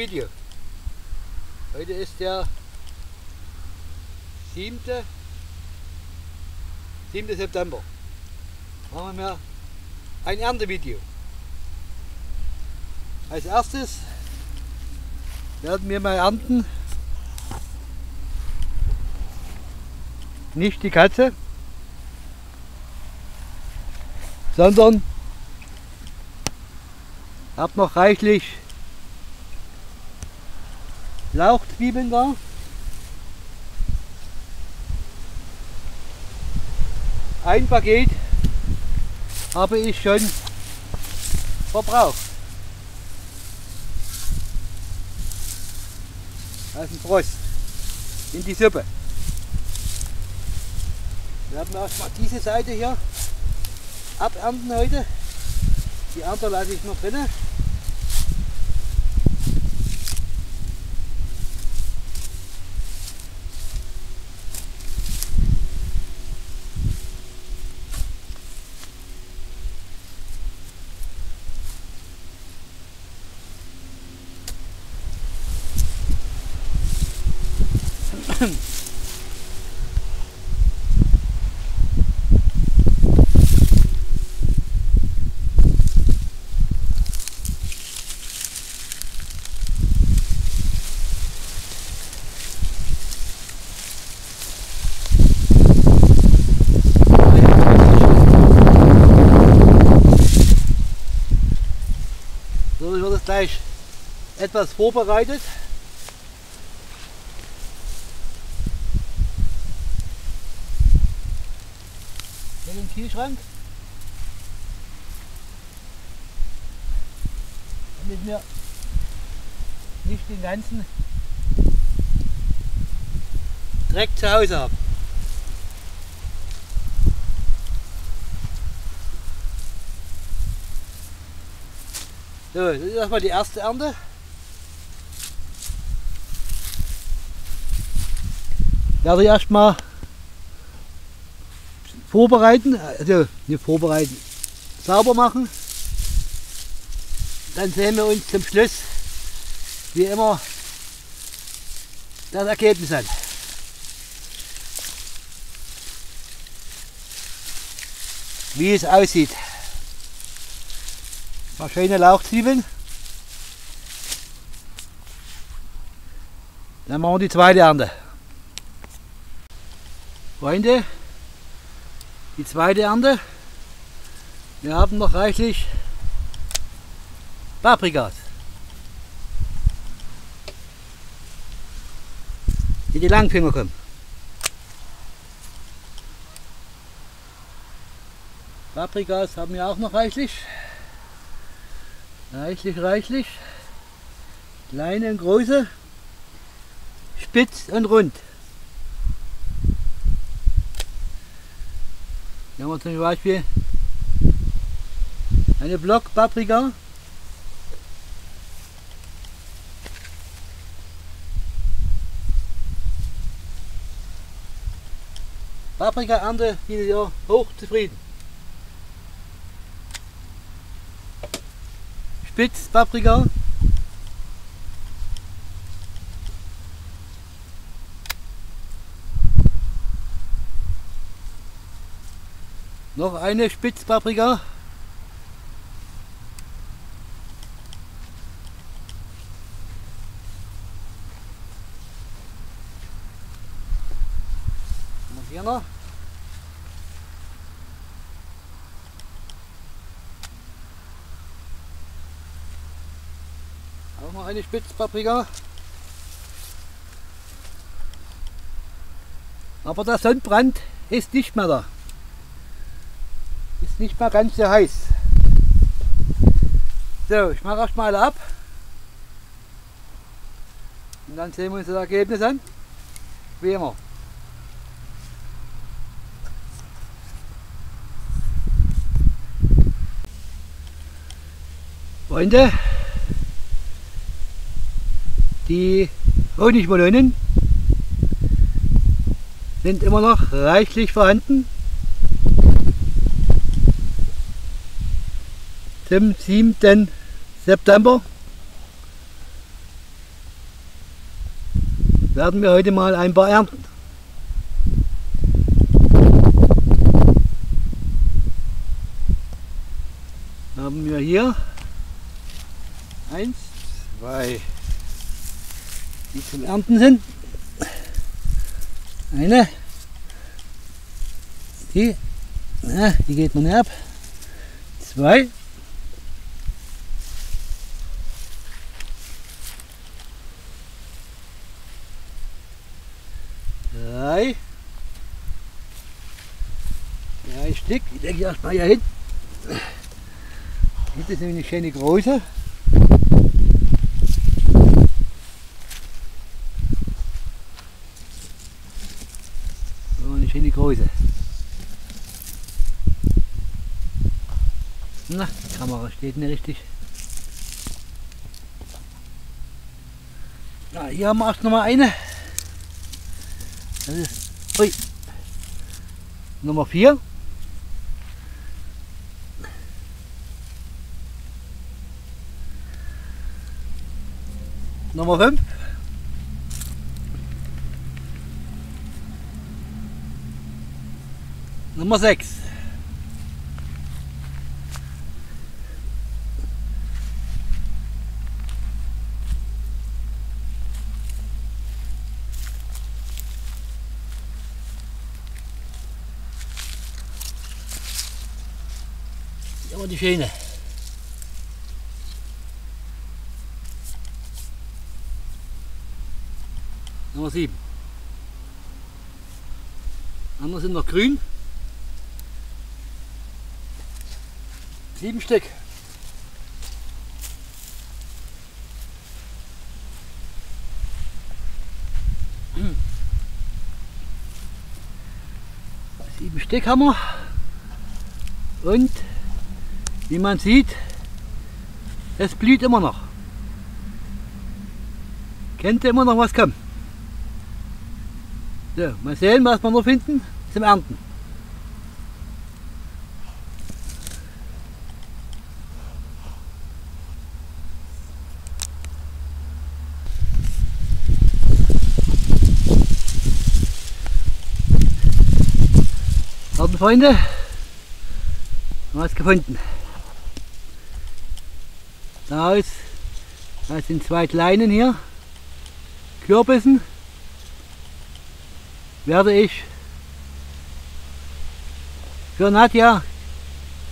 Video. Heute ist der 7. 7. September. Machen wir ein Erntevideo. Als erstes werden wir mal ernten. Nicht die Katze, sondern habe noch reichlich Lauchzwiebeln da. Ein Paket habe ich schon verbraucht. Ist ein Frost in die Suppe. Wir werden erstmal diese Seite hier abernten heute. Die andere lasse ich noch drinnen. So, wird es gleich etwas vorbereitet. In den Kühlschrank. Damit wir nicht den ganzen Dreck zu Hause haben. So, das ist erstmal die erste Ernte. Werde ich erstmal vorbereiten, also nicht vorbereiten, sauber machen. Dann sehen wir uns zum Schluss, wie immer, das Ergebnis an. Wie es aussieht. Mal schöne Lauchzwiebeln. Dann machen wir die zweite Ernte. Freunde, die zweite Ernte. Wir haben noch reichlich Paprikas. Die die Langfinger kommen. Paprikas haben wir auch noch reichlich. Reichlich, reichlich. Kleine und große. Spitz und rund. Hier haben wir zum Beispiel eine Block Paprika. Paprika-Ernte dieses Jahr hoch zufrieden. Spitz Paprika. Noch eine Spitzpaprika. Und hier noch. Auch noch eine Spitzpaprika. Aber der Sonnenbrand ist nicht mehr da. Nicht mehr ganz so heiß. So, ich mache erstmal ab. Und dann sehen wir uns das Ergebnis an. Wie immer. Freunde, die Honigmelonen sind immer noch reichlich vorhanden. dem 7. September werden wir heute mal ein paar ernten. Haben wir hier eins, zwei, die zum Ernten sind. Eine, die, na, die geht man ab. Zwei, Stück. Ich denke erstmal hier hin. Hier ist nämlich eine schöne große. So eine schöne große. Na, die Kamera steht nicht richtig. Na, hier haben wir erst noch mal eine. Das ist, ui, Nummer 4. Nummer 5. Nummer 6. Ja, die schöne. Nummer 7. Andere sind noch grün. Sieben Stück. Sieben Stück haben wir. Und wie man sieht, es blüht immer noch. Könnte immer noch was kommen. So, mal sehen, was wir noch finden zum Ernten. Harten Freunde, was gefunden. Da ist, das sind zwei kleinen hier, Kürbissen werde ich für Nadja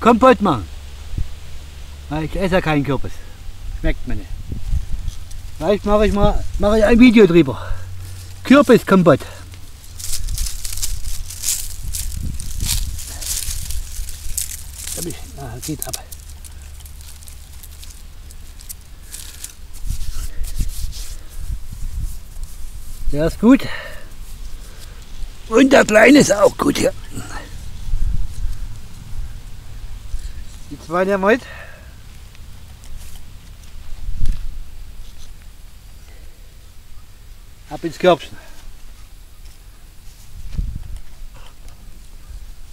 Kompott machen. Weil ich esse ja keinen Kürbis. Schmeckt mir nicht. Vielleicht mache ich mal mache ich ein Video drüber. Kürbiskompott. Ah, geht ab. Der ist gut. Und der Kleine ist auch gut hier. Die zwei nehmen wir mit. Ab ins Körbchen.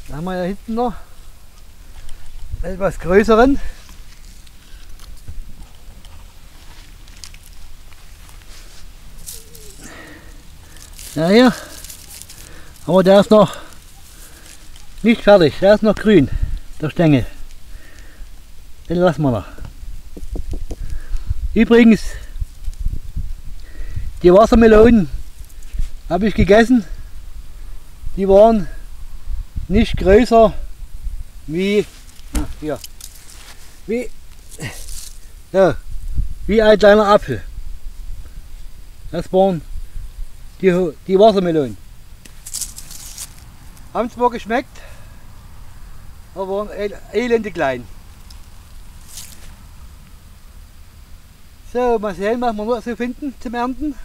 Dann haben wir da hinten noch etwas größeren. Ja, hier. Aber der ist noch nicht fertig, der ist noch grün, der Stängel. Den lassen wir noch. Übrigens, die Wassermelonen habe ich gegessen. Die waren nicht größer wie, ah, hier, wie, ja, wie ein kleiner Apfel. Das waren die, die Wassermelonen. Haben zwar geschmeckt, aber waren elende klein. So, mal sehen, was wir noch so finden zum Ernten.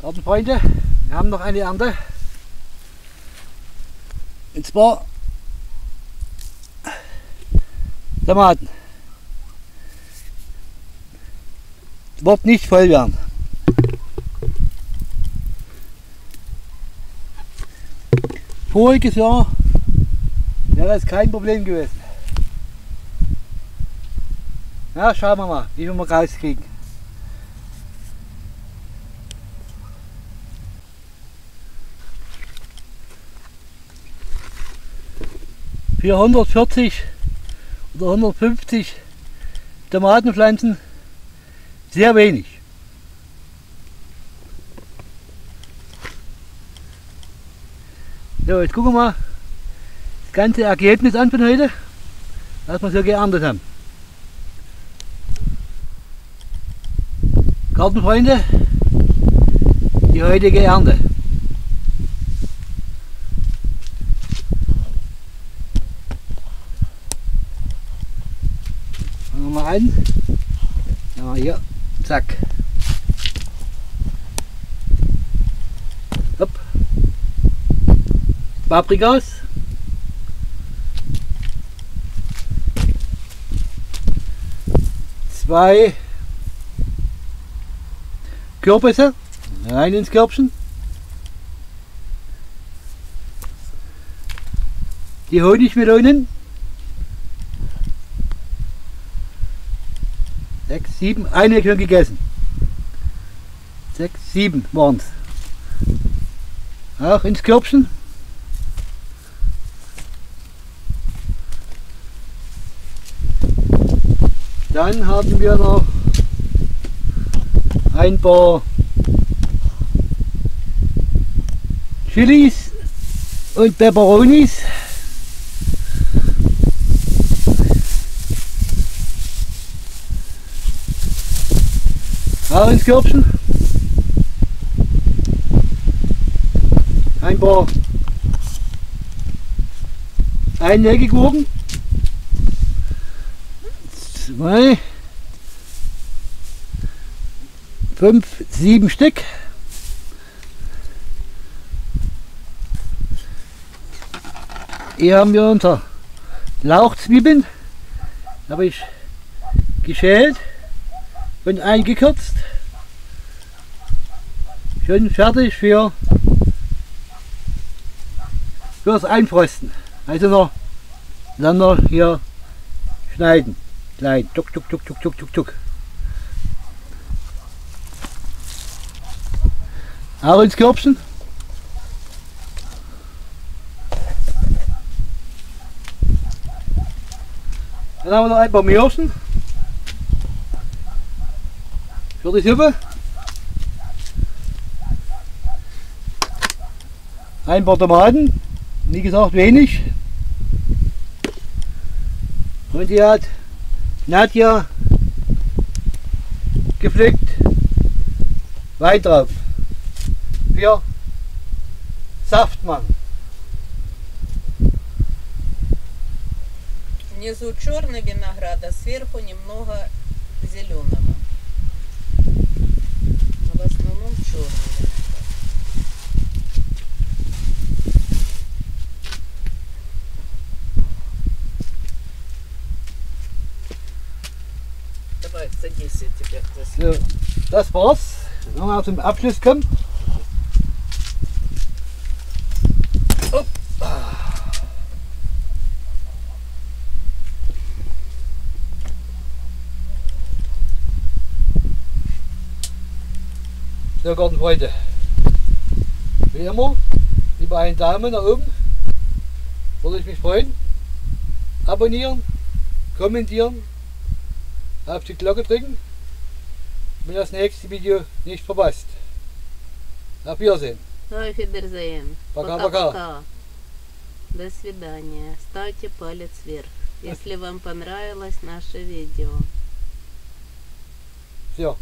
Gartenfreunde, wir haben noch eine Ernte. Und zwar Tomaten. Es wird nicht voll werden. Voriges Jahr wäre es kein Problem gewesen. Ja, schauen wir mal, wie wir mal rauskriegen. Für 140 oder 150 Tomatenpflanzen sehr wenig. So, jetzt gucken wir mal das ganze Ergebnis an von heute, was wir so geerntet haben. Gartenfreunde, die heutige Ernte. Fangen wir mal an. Ja, hier, zack. Paprikas. Zwei Kürbisse, rein ins Körbchen. Die Honigmelonen. Sechs, sieben, eine schon gegessen. Sechs, sieben waren es. Auch ins Körbchen. Dann haben wir noch ein paar Chilis und Peperonis. Auch. Ein paar Einlegegurken. Zwei. fünf, sieben Stück. Hier haben wir unser Lauchzwiebeln. Habe ich geschält und eingekürzt. Schon fertig für fürs Einfrosten. Also noch dann noch hier schneiden. Klein. Tuck, tuck, tuck, tuck, tuck, tuck, tuck. Auch ins Körbchen. Dann haben wir noch ein paar Mürchen für die Suppe. Ein paar Tomaten, wie gesagt wenig. Und die hat Nadja gepflückt. Wein drauf für Saftman. Внизу черный виноград, а сверху немного зеленого. Но в основном черный Das, so, das war's. Wenn wir zum Abschluss kommen. So Gartenfreunde, wie immer, über einen Daumen nach oben, würde ich mich freuen. Abonnieren, kommentieren, auf die Glocke drücken. Damit das nächste Video nicht verpasst. Auf Wiedersehen. Auf Wiedersehen. Пока-пока. До свидания. Ставьте палец вверх, если вам понравилось наше видео. So.